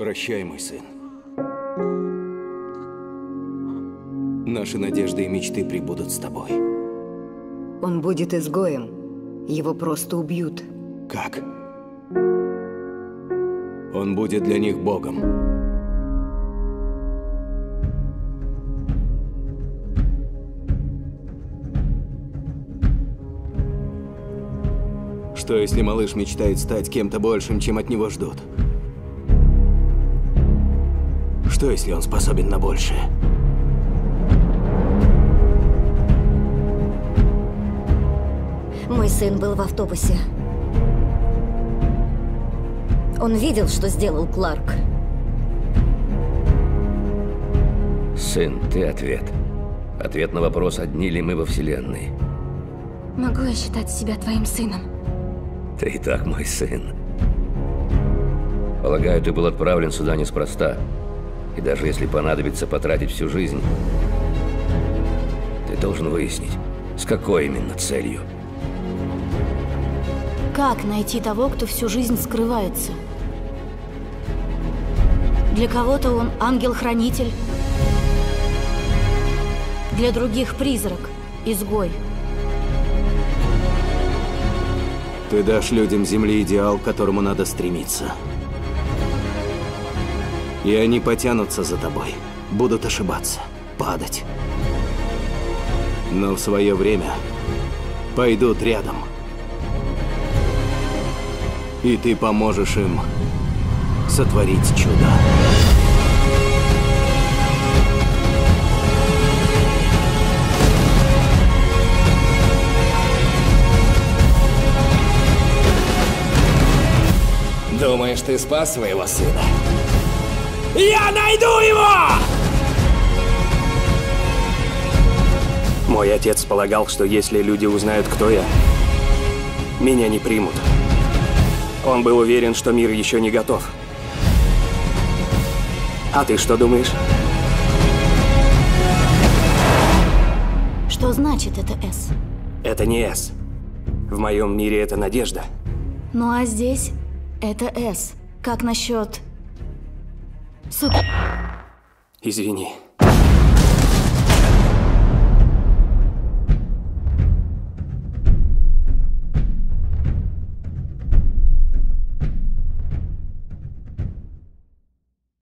Прощай, мой сын. Наши надежды и мечты прибудут с тобой. Он будет изгоем. Его просто убьют. Как? Он будет для них богом. Что если малыш мечтает стать кем-то большим, чем от него ждут? Что если он способен на большее? Мой сын был в автобусе. Он видел, что сделал Кларк. Сын, ты ответ. Ответ на вопрос, одни ли мы во Вселенной. Могу я считать себя твоим сыном? Ты и так мой сын. Полагаю, ты был отправлен сюда неспроста. И даже если понадобится потратить всю жизнь, ты должен выяснить, с какой именно целью. Как найти того, кто всю жизнь скрывается? Для кого-то он ангел-хранитель. Для других призрак, изгой. Ты дашь людям Земли идеал, к которому надо стремиться. И они потянутся за тобой, будут ошибаться, падать. Но в свое время пойдут рядом. И ты поможешь им сотворить чудо. Думаешь, ты спас своего сына? Я найду его! Мой отец полагал, что если люди узнают, кто я, меня не примут. Он был уверен, что мир еще не готов. А ты что думаешь? Что значит это «С»? Это не «С». В моем мире это надежда. Ну а здесь это «С». Как насчет... 急ぎに